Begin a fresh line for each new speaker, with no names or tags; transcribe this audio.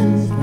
sin.